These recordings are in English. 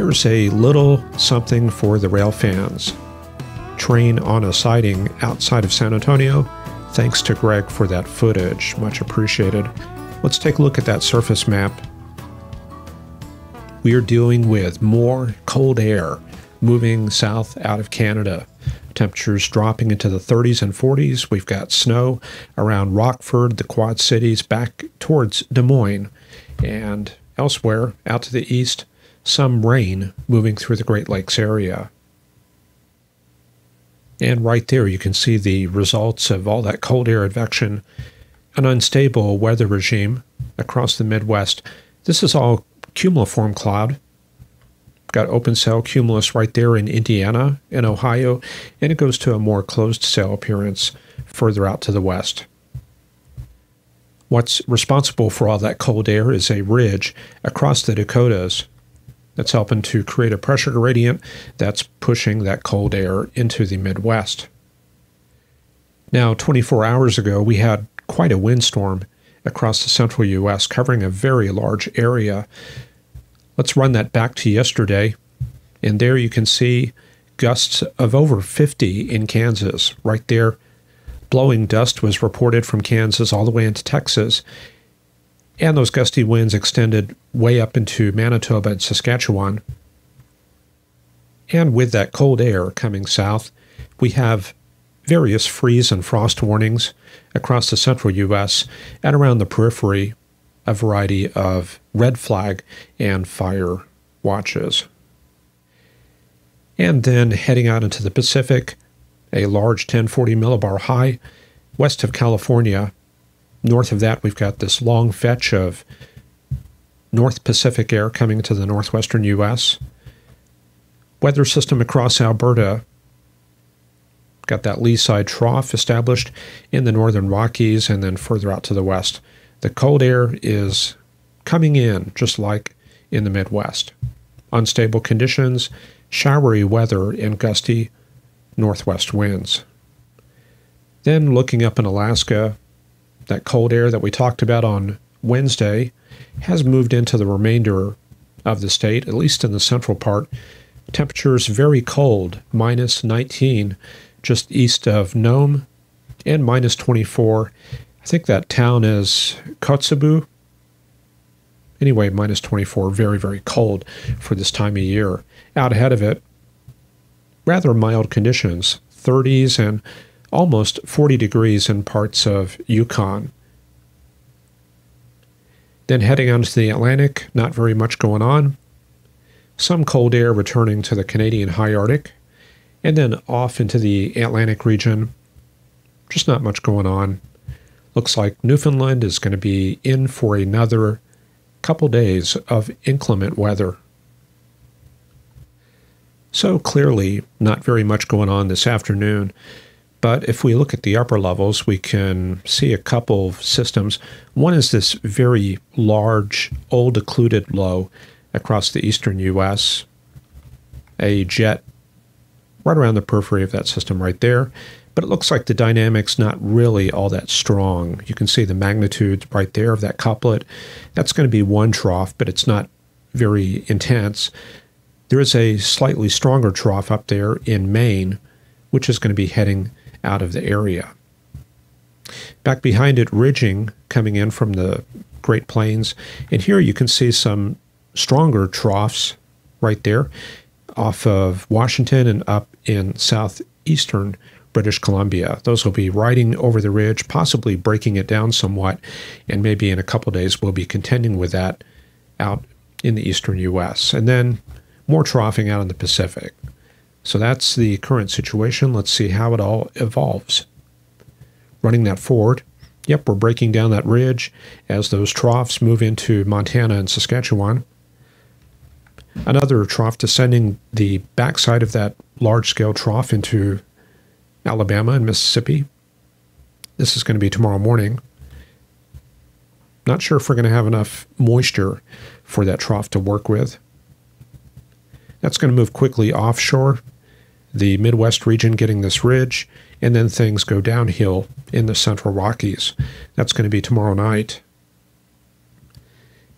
There's a little something for the rail fans. Train on a siding outside of San Antonio. Thanks to Greg for that footage. Much appreciated. Let's take a look at that surface map. We are dealing with more cold air moving south out of Canada. Temperatures dropping into the 30s and 40s. We've got snow around Rockford, the Quad Cities, back towards Des Moines, and elsewhere out to the east, some rain moving through the Great Lakes area. And right there, you can see the results of all that cold air advection, an unstable weather regime across the Midwest. This is all cumuliform cloud. Got open cell cumulus right there in Indiana and Ohio, and it goes to a more closed cell appearance further out to the west. What's responsible for all that cold air is a ridge across the Dakotas that's helping to create a pressure gradient that's pushing that cold air into the Midwest. Now, 24 hours ago, we had quite a windstorm across the central U.S., covering a very large area. Let's run that back to yesterday, and there you can see gusts of over 50 in Kansas, right there. Blowing dust was reported from Kansas all the way into Texas, and those gusty winds extended way up into Manitoba and Saskatchewan. And with that cold air coming south, we have various freeze and frost warnings across the central U.S. and around the periphery, a variety of red flag and fire watches. And then heading out into the Pacific, a large 1040 millibar high west of California north of that, we've got this long fetch of North Pacific air coming to the northwestern U.S. Weather system across Alberta. Got that lee side trough established in the northern Rockies and then further out to the west. The cold air is coming in just like in the Midwest. Unstable conditions, showery weather, and gusty northwest winds. Then looking up in Alaska, that cold air that we talked about on Wednesday has moved into the remainder of the state, at least in the central part. Temperatures very cold, minus 19 just east of Nome, and minus 24. I think that town is Kotzebue. Anyway, minus 24, very, very cold for this time of year. Out ahead of it, rather mild conditions, 30s and almost 40 degrees in parts of Yukon. Then heading on to the Atlantic, not very much going on. Some cold air returning to the Canadian high Arctic, and then off into the Atlantic region. Just not much going on. Looks like Newfoundland is going to be in for another couple days of inclement weather. So clearly, not very much going on this afternoon. But if we look at the upper levels, we can see a couple of systems. One is this very large, old occluded low across the eastern U.S., a jet right around the periphery of that system right there. But it looks like the dynamic's not really all that strong. You can see the magnitude right there of that couplet. That's going to be one trough, but it's not very intense. There is a slightly stronger trough up there in Maine, which is going to be heading out of the area. Back behind it, ridging coming in from the Great Plains. And here you can see some stronger troughs right there off of Washington and up in southeastern British Columbia. Those will be riding over the ridge, possibly breaking it down somewhat, and maybe in a couple days we'll be contending with that out in the eastern U.S. And then more troughing out in the Pacific. So that's the current situation. Let's see how it all evolves. Running that forward, yep, we're breaking down that ridge as those troughs move into Montana and Saskatchewan. Another trough descending the backside of that large scale trough into Alabama and Mississippi. This is going to be tomorrow morning. Not sure if we're going to have enough moisture for that trough to work with. That's going to move quickly offshore, the Midwest region getting this ridge, and then things go downhill in the central Rockies. That's going to be tomorrow night.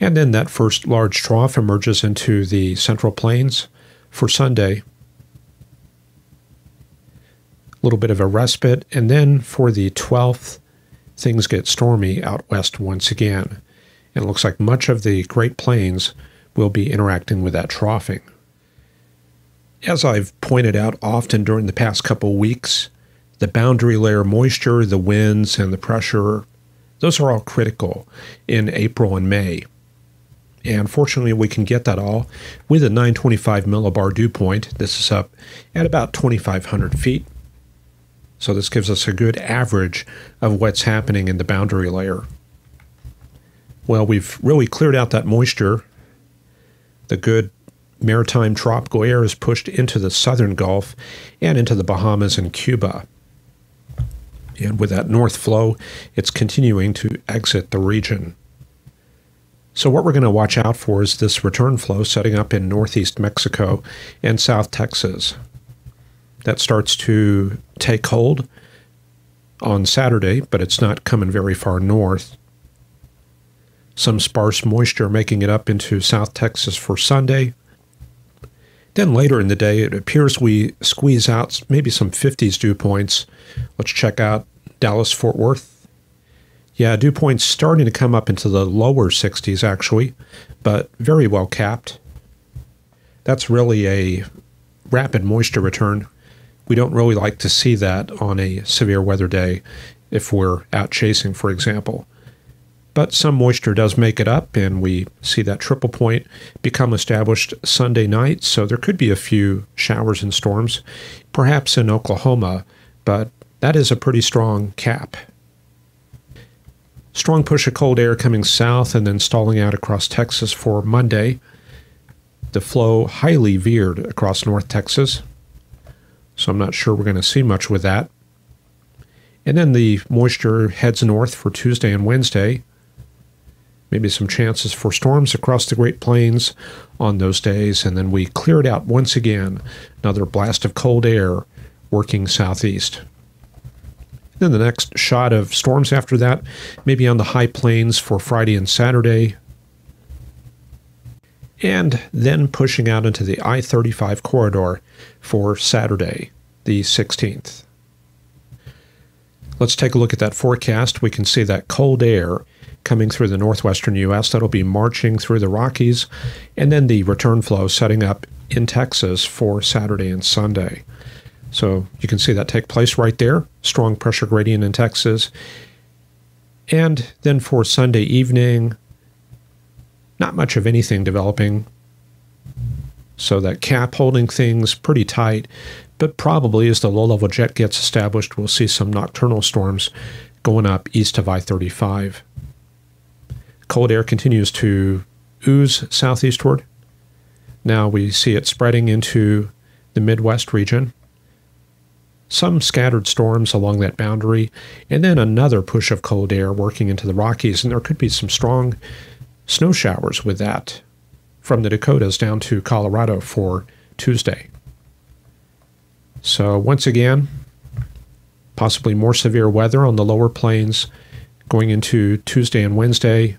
And then that first large trough emerges into the central plains for Sunday. A little bit of a respite. And then for the 12th, things get stormy out west once again. And it looks like much of the Great Plains will be interacting with that troughing. As I've pointed out often during the past couple weeks, the boundary layer moisture, the winds, and the pressure, those are all critical in April and May. And fortunately, we can get that all with a 925 millibar dew point. This is up at about 2,500 feet. So this gives us a good average of what's happening in the boundary layer. Well, we've really cleared out that moisture. The good maritime tropical air is pushed into the southern Gulf and into the Bahamas and Cuba. And with that north flow, it's continuing to exit the region. So, what we're going to watch out for is this return flow setting up in northeast Mexico and south Texas. That starts to take hold on Saturday, but it's not coming very far north. Some sparse moisture making it up into South Texas for Sunday. Then later in the day, it appears we squeeze out maybe some 50s dew points. Let's check out Dallas Fort Worth. Yeah, dew points starting to come up into the lower 60s actually, but very well capped. That's really a rapid moisture return. We don't really like to see that on a severe weather day if we're out chasing, for example. But some moisture does make it up, and we see that triple point become established Sunday night. So there could be a few showers and storms, perhaps in Oklahoma, but that is a pretty strong cap. Strong push of cold air coming south and then stalling out across Texas for Monday. The flow highly veered across North Texas, so I'm not sure we're going to see much with that. And then the moisture heads north for Tuesday and Wednesday maybe some chances for storms across the Great Plains on those days, and then we cleared out once again, another blast of cold air working southeast. Then the next shot of storms after that, maybe on the high plains for Friday and Saturday, and then pushing out into the I 35 corridor for Saturday, the 16th. Let's take a look at that forecast. We can see that cold air coming through the northwestern U.S. That'll be marching through the Rockies, and then the return flow setting up in Texas for Saturday and Sunday. So you can see that take place right there. Strong pressure gradient in Texas. And then for Sunday evening, not much of anything developing. So that cap holding things pretty tight. But probably as the low level jet gets established, we'll see some nocturnal storms going up east of I 35. Cold air continues to ooze southeastward. Now we see it spreading into the Midwest region. Some scattered storms along that boundary, and then another push of cold air working into the Rockies, and there could be some strong snow showers with that from the Dakotas down to Colorado for Tuesday. So, once again, possibly more severe weather on the lower plains going into Tuesday and Wednesday,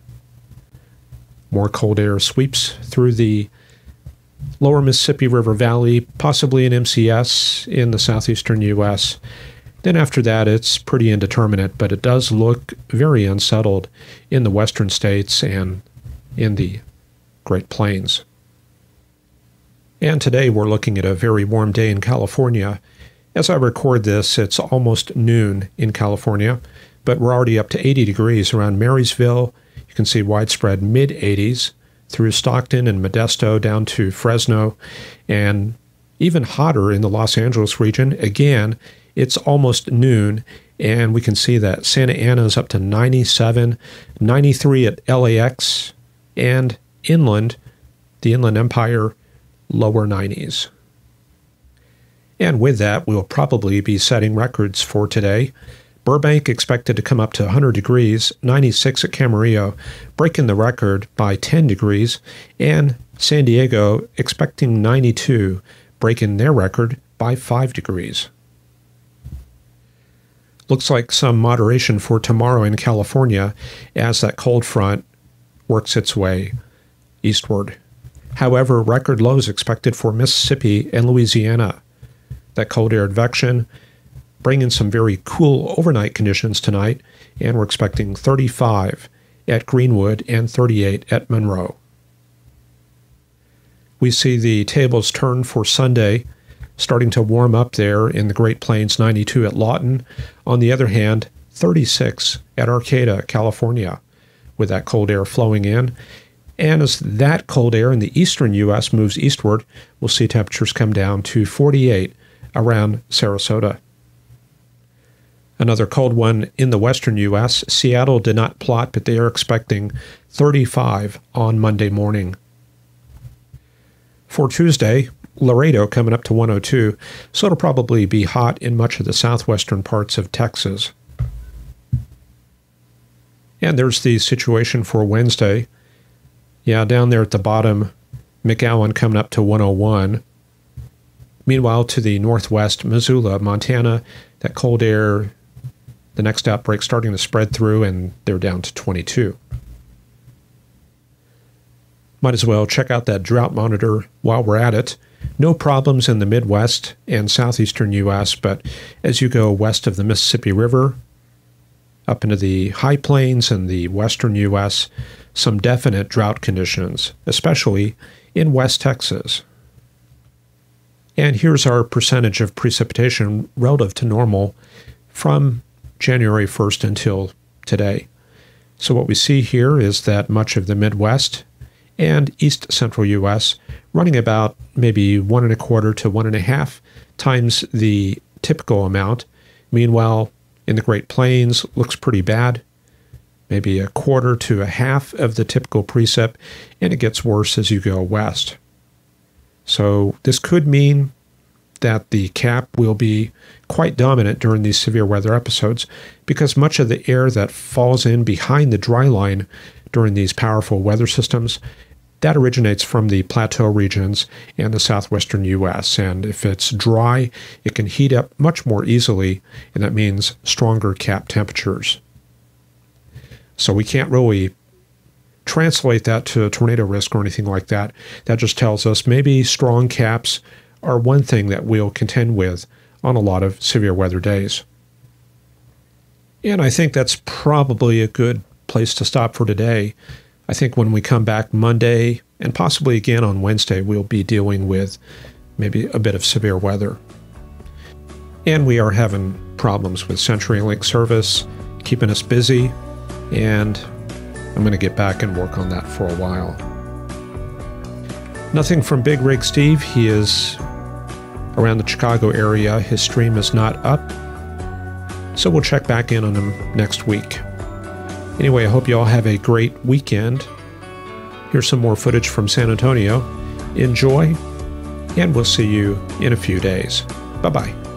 more cold air sweeps through the lower Mississippi River Valley, possibly an MCS in the southeastern U.S. Then after that, it's pretty indeterminate, but it does look very unsettled in the western states and in the Great Plains. And today we're looking at a very warm day in California. As I record this, it's almost noon in California, but we're already up to 80 degrees around Marysville can see widespread mid 80s through Stockton and Modesto down to Fresno, and even hotter in the Los Angeles region. Again, it's almost noon, and we can see that Santa Ana is up to 97, 93 at LAX, and inland, the Inland Empire, lower 90s. And with that, we'll probably be setting records for today. Burbank expected to come up to 100 degrees, 96 at Camarillo, breaking the record by 10 degrees, and San Diego expecting 92, breaking their record by 5 degrees. Looks like some moderation for tomorrow in California as that cold front works its way eastward. However, record lows expected for Mississippi and Louisiana. That cold air advection bringing some very cool overnight conditions tonight, and we're expecting 35 at Greenwood and 38 at Monroe. We see the tables turn for Sunday, starting to warm up there in the Great Plains 92 at Lawton. On the other hand, 36 at Arcata, California, with that cold air flowing in. And as that cold air in the eastern U.S. moves eastward, we'll see temperatures come down to 48 around Sarasota. Another cold one in the western U.S. Seattle did not plot, but they are expecting 35 on Monday morning. For Tuesday, Laredo coming up to 102, so it'll probably be hot in much of the southwestern parts of Texas. And there's the situation for Wednesday. Yeah, down there at the bottom, McAllen coming up to 101. Meanwhile, to the northwest, Missoula, Montana, that cold air, the next outbreak starting to spread through, and they're down to 22. Might as well check out that drought monitor while we're at it. No problems in the Midwest and southeastern U.S., but as you go west of the Mississippi River, up into the high plains and the western U.S., some definite drought conditions, especially in West Texas. And here's our percentage of precipitation relative to normal from January 1st until today. So, what we see here is that much of the Midwest and East Central U.S. running about maybe one and a quarter to one and a half times the typical amount. Meanwhile, in the Great Plains, looks pretty bad, maybe a quarter to a half of the typical precip, and it gets worse as you go west. So this could mean that the cap will be quite dominant during these severe weather episodes because much of the air that falls in behind the dry line during these powerful weather systems that originates from the plateau regions and the southwestern US. And if it's dry, it can heat up much more easily, and that means stronger cap temperatures. So we can't really translate that to tornado risk or anything like that. That just tells us maybe strong caps are one thing that we'll contend with on a lot of severe weather days. And I think that's probably a good place to stop for today. I think when we come back Monday and possibly again on Wednesday, we'll be dealing with maybe a bit of severe weather. And we are having problems with CenturyLink service, keeping us busy, and I'm going to get back and work on that for a while. Nothing from Big Rig Steve. He is around the Chicago area. His stream is not up, so we'll check back in on him next week. Anyway, I hope you all have a great weekend. Here's some more footage from San Antonio. Enjoy, and we'll see you in a few days. Bye bye.